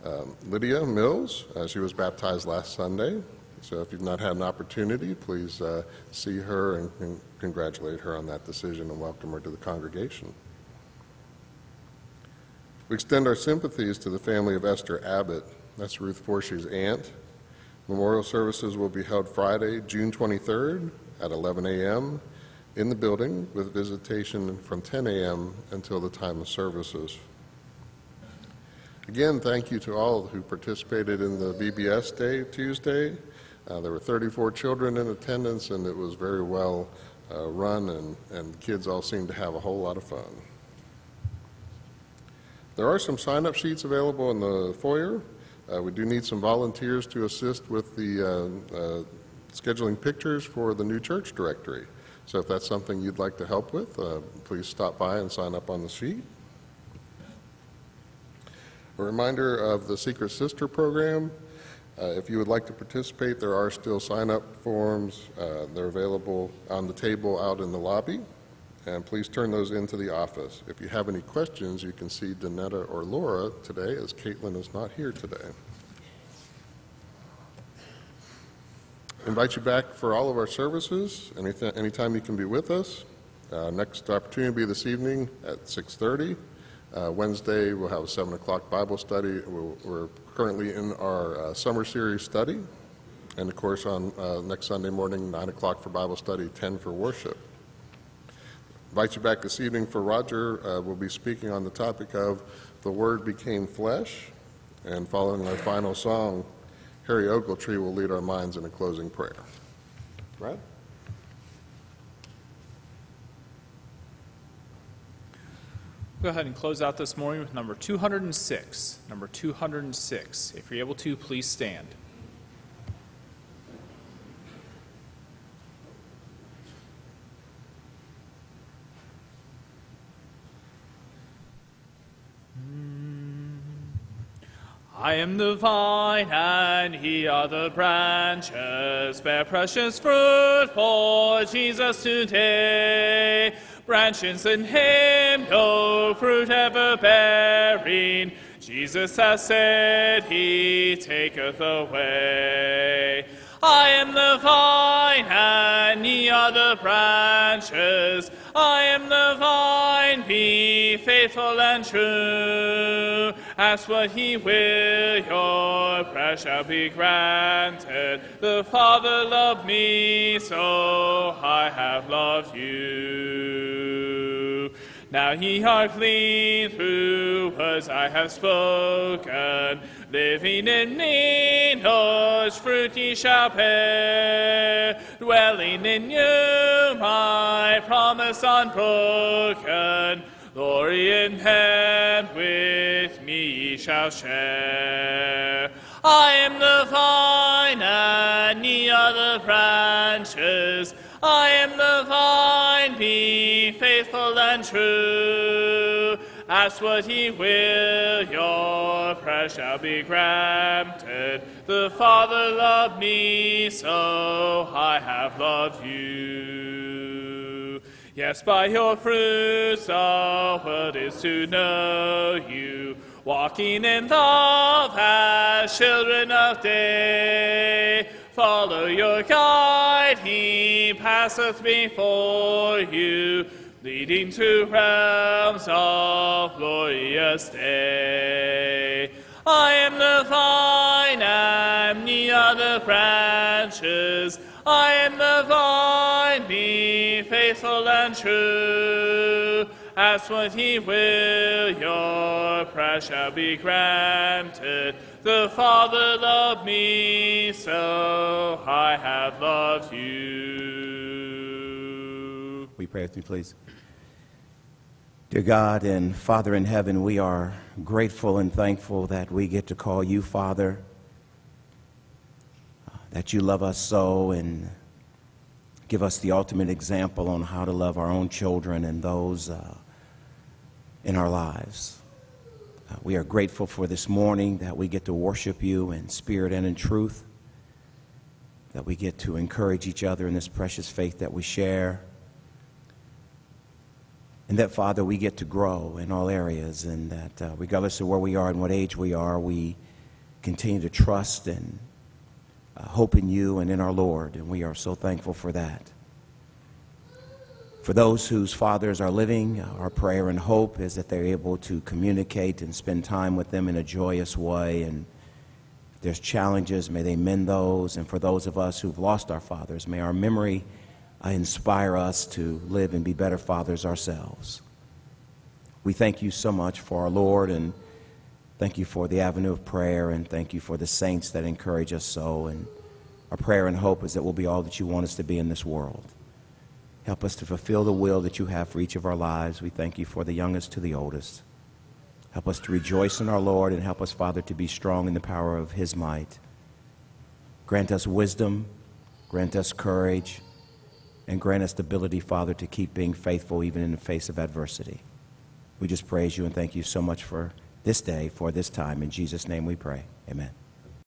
um, Lydia Mills. Uh, she was baptized last Sunday. So if you've not had an opportunity, please uh, see her and, and congratulate her on that decision and welcome her to the congregation. We extend our sympathies to the family of Esther Abbott. That's Ruth Forsey's aunt. Memorial services will be held Friday, June 23rd at 11 a.m. in the building with visitation from 10 a.m. until the time of services. Again, thank you to all who participated in the VBS Day Tuesday. Uh, There were 34 children in attendance, and it was very well uh, run, and and kids all seemed to have a whole lot of fun. There are some sign-up sheets available in the foyer. Uh, We do need some volunteers to assist with the uh, uh, scheduling pictures for the new church directory. So if that's something you'd like to help with, uh, please stop by and sign up on the sheet. A reminder of the Secret Sister program. Uh, If you would like to participate, there are still sign-up forms. Uh, They're available on the table out in the lobby, and please turn those into the office. If you have any questions, you can see Danetta or Laura today, as Caitlin is not here today. Invite you back for all of our services, anytime you can be with us. Uh, Next opportunity will be this evening at 6:30. Uh, Wednesday, we'll have a 7 o'clock Bible study. We'll- We're currently in our uh, summer series study. And of course, on uh, next Sunday morning, 9 o'clock for Bible study, 10 for worship. Invite you back this evening for Roger. Uh, We'll be speaking on the topic of "The Word Became Flesh." And following our final song, Harry Ogletree will lead our minds in a closing prayer. Brad? Go ahead and close out this morning with number 206. Number 206. If you're able to, please stand. Mm. I am the vine, and ye are the branches. Bear precious fruit for Jesus today. Branches in him, no fruit ever bearing. Jesus has said, He taketh away. I am the vine, and ye are the branches. I am the vine, be faithful and true. Ask what he will, your prayer shall be granted. The Father loved me, so I have loved you. Now ye are clean through words I have spoken. Living in me, whose fruit ye shall bear. Dwelling in you, my promise unbroken. Glory in heaven with me shall share. I am the vine, and ye are the branches. I am the vine, be faithful and true. Ask what ye will, your prayer shall be granted. The Father loved me, so I have loved you. Yes, by your fruits the world is to know you. Walking in love as children of day. Follow your guide, he passeth before you, leading to realms of glorious day. I am the vine, and ye are the branches. I am the vine, be faithful and true. Ask what ye will, your prayer shall be granted. The Father loved me, so I have loved you. We pray with me, please. Dear God and Father in heaven, we are grateful and thankful that we get to call you Father, that you love us so and give us the ultimate example on how to love our own children and those uh, in our lives. Uh, we are grateful for this morning that we get to worship you in spirit and in truth, that we get to encourage each other in this precious faith that we share. And that, Father, we get to grow in all areas, and that uh, regardless of where we are and what age we are, we continue to trust and uh, hope in you and in our Lord, and we are so thankful for that. For those whose fathers are living, uh, our prayer and hope is that they're able to communicate and spend time with them in a joyous way. And if there's challenges, may they mend those. And for those of us who've lost our fathers, may our memory uh, inspire us to live and be better fathers ourselves. We thank you so much for our Lord and thank you for the avenue of prayer and thank you for the saints that encourage us so and Our prayer and hope is that we'll be all that you want us to be in this world. Help us to fulfill the will that you have for each of our lives. We thank you for the youngest to the oldest. Help us to rejoice in our Lord and help us, Father, to be strong in the power of his might. Grant us wisdom, grant us courage, and grant us the ability, Father, to keep being faithful even in the face of adversity. We just praise you and thank you so much for this day, for this time. In Jesus' name we pray. Amen.